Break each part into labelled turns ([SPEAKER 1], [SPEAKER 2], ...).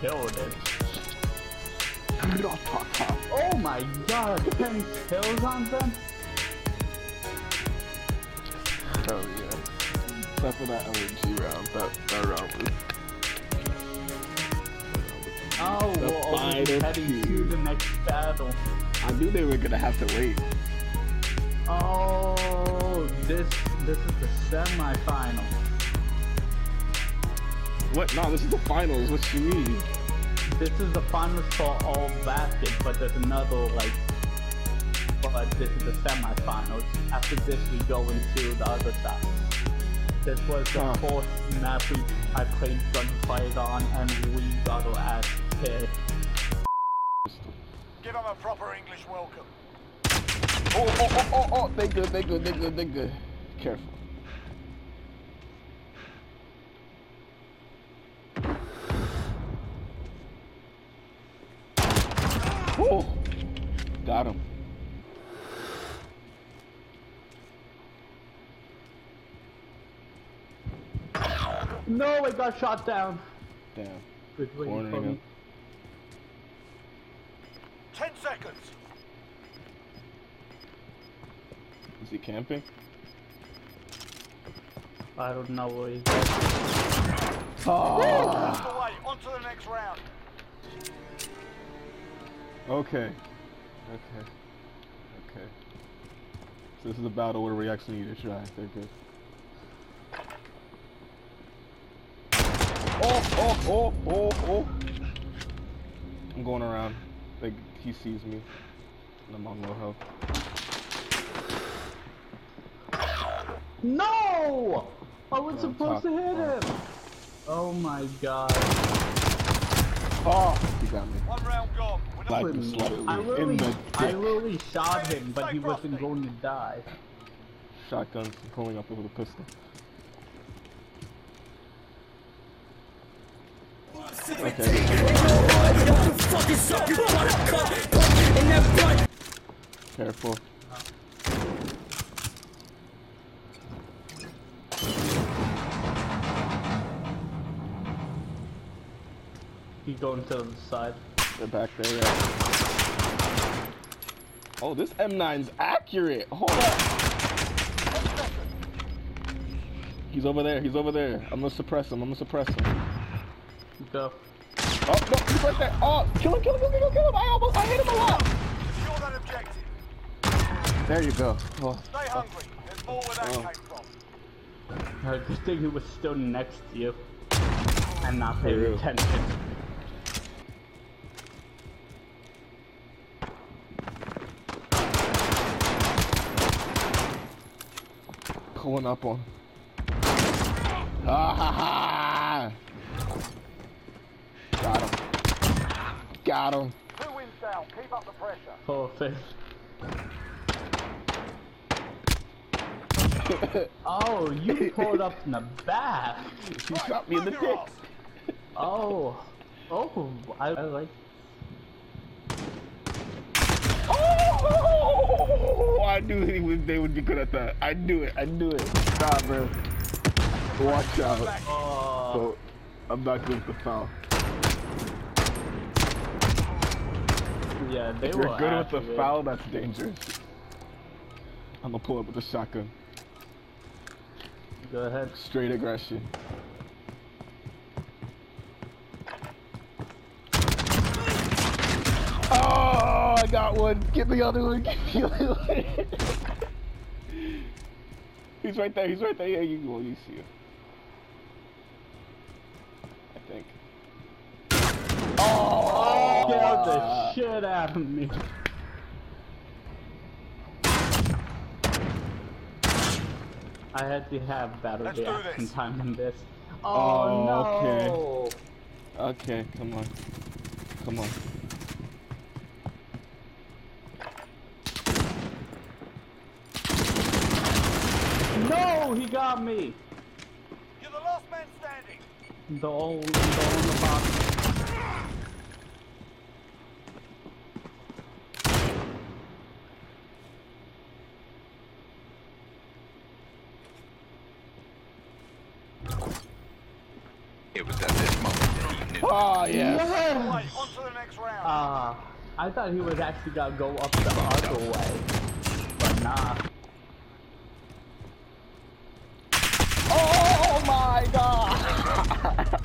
[SPEAKER 1] killed it. Oh my god, 10 kills on them?
[SPEAKER 2] Hell yeah. Except for that LMG round. That, that round was.
[SPEAKER 1] Oh,
[SPEAKER 2] The
[SPEAKER 1] we're already
[SPEAKER 2] final
[SPEAKER 1] heading to the next battle.
[SPEAKER 2] I knew they were gonna have to wait.
[SPEAKER 1] Oh, this this is the semi-final.
[SPEAKER 2] What? No, this is the finals. What do you mean?
[SPEAKER 1] This is the finals for all basket, but there's another like. But this is the semifinals. After this, we go into the other side. This was the
[SPEAKER 2] Huh.
[SPEAKER 1] fourth map we I played gunfight on, and we got our ass kicked.
[SPEAKER 3] Give them a proper English welcome.
[SPEAKER 2] Oh, oh, oh, oh, oh, they good, they good, they good, they good. Careful. Oh, got him.
[SPEAKER 1] No, I got shot down.
[SPEAKER 2] Damn.
[SPEAKER 1] Good
[SPEAKER 2] Cornering him.
[SPEAKER 3] Ten seconds.
[SPEAKER 2] Is he camping?
[SPEAKER 1] I don't know where he's
[SPEAKER 2] Oh.
[SPEAKER 3] That's the way. On to the next round.
[SPEAKER 2] Okay. Okay. Okay. So this is a battle where we actually need to try. They're good. Oh, oh, oh, oh, oh. I'm going around. Like, he sees me. And I'm on low health.
[SPEAKER 1] No! I was supposed to hit
[SPEAKER 2] Oh.
[SPEAKER 1] him. Oh my god.
[SPEAKER 2] Oh! He got me.
[SPEAKER 3] One round gone. We're not
[SPEAKER 2] Like
[SPEAKER 1] With
[SPEAKER 2] the slightly
[SPEAKER 1] I
[SPEAKER 2] in
[SPEAKER 1] literally,
[SPEAKER 2] the
[SPEAKER 1] I literally shot him, but he wasn't going to die.
[SPEAKER 2] Shotguns pulling up with a pistol. Okay. Careful.
[SPEAKER 1] He going to the side.
[SPEAKER 2] They're back there, yeah. Oh, this M9's accurate. Hold up. He's over there. He's over there. I'm gonna suppress him. I'm gonna suppress him.
[SPEAKER 1] Go.
[SPEAKER 2] Oh no, he's right there. Oh, kill him, kill him, kill him, kill him. I almost, I hit him a lot.
[SPEAKER 3] secure that objective.
[SPEAKER 2] There you go. Oh,
[SPEAKER 3] Stay hungry. There's more where that
[SPEAKER 2] Oh.
[SPEAKER 3] came from.
[SPEAKER 1] Uh, good thing he was still next to you. And not paying attention.
[SPEAKER 2] Pulling up on. Ah ha ha! Got him. Got him.
[SPEAKER 3] Two wins down. Keep up the pressure.
[SPEAKER 1] Perfect. Oh, you pulled up in the back.
[SPEAKER 2] He shot me in the
[SPEAKER 3] move
[SPEAKER 2] dick.
[SPEAKER 1] Oh. Oh, I, I like
[SPEAKER 2] Oh! I knew he was, they would be good at that. I knew it. I knew it. Stop, bro. Watch out.
[SPEAKER 1] Oh,
[SPEAKER 2] So, I'm not good with the FAL.
[SPEAKER 1] yeah, they
[SPEAKER 2] If
[SPEAKER 1] were
[SPEAKER 2] you're good with the FAL, that's dangerous. I'm gonna pull up with the shotgun.
[SPEAKER 1] Go ahead.
[SPEAKER 2] Straight aggression. Oh, I got one. Get the other one. Get the other one. he's right there. He's right there. Yeah, you well, you see him. I think. Oh!
[SPEAKER 1] Scared the ah. shit out of me. I had to have better reaction time than this.
[SPEAKER 2] Oh,
[SPEAKER 1] Oh,
[SPEAKER 2] okay. Okay, come on. Come on.
[SPEAKER 1] No, he got me.
[SPEAKER 3] You're the last man standing.
[SPEAKER 1] The old, the old the box.
[SPEAKER 4] It was at this moment that he knew
[SPEAKER 2] Oh yes.
[SPEAKER 3] Wait, on to the next round.
[SPEAKER 1] Uh, I thought he was actually gonna go up the other way, but nah.
[SPEAKER 2] Oh my god!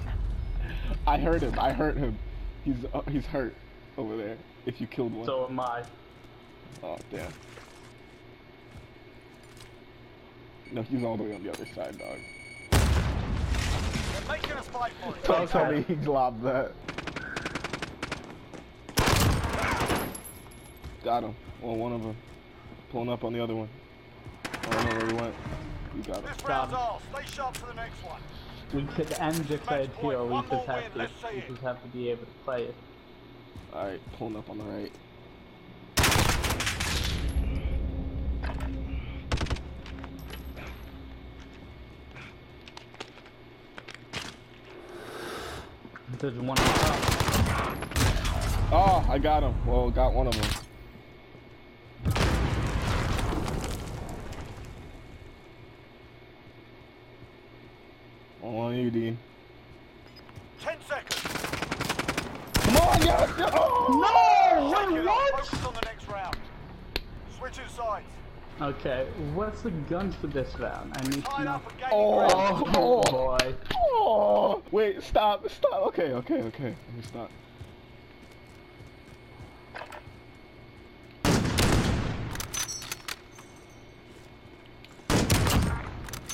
[SPEAKER 2] I heard him. I hurt him. He's uh, he's hurt over there. If you killed one.
[SPEAKER 1] So am I.
[SPEAKER 2] oh damn. No, he's all the way on the other side, dog.
[SPEAKER 3] They're making us fight for it.
[SPEAKER 2] Don't tell me he globbed that. Got him. Well, one of them. Pulling up on the other one. I don't know where he went. You got him.
[SPEAKER 3] This round's all. Stay sharp for the next one.
[SPEAKER 1] We could end this
[SPEAKER 3] Match
[SPEAKER 1] right here. We just have to. We just have to be able to play it.
[SPEAKER 2] Alright, pulling up on the right.
[SPEAKER 1] There's one on top.
[SPEAKER 2] Oh, I got him. Well, got one of them. On you, Dean.
[SPEAKER 3] Ten seconds.
[SPEAKER 2] Come on, yes, yes. Oh!
[SPEAKER 3] Shake
[SPEAKER 1] wait, what?
[SPEAKER 3] Focus on the next round. Switching sides.
[SPEAKER 1] Okay, what's the guns for this round? I need to know.
[SPEAKER 3] up and gaining
[SPEAKER 2] Oh.
[SPEAKER 1] Oh boy.
[SPEAKER 2] Oh! Wait, stop, stop. Okay, okay, okay. Let me stop.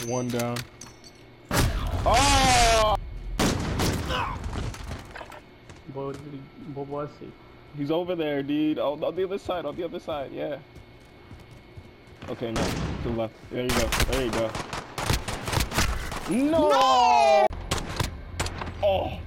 [SPEAKER 2] One down. Oh!
[SPEAKER 1] What, did he, what was he?
[SPEAKER 2] He's over there, dude. On, on the other side, on the other side, yeah. Okay, no. To the left. There you go. There you go. No! Oh!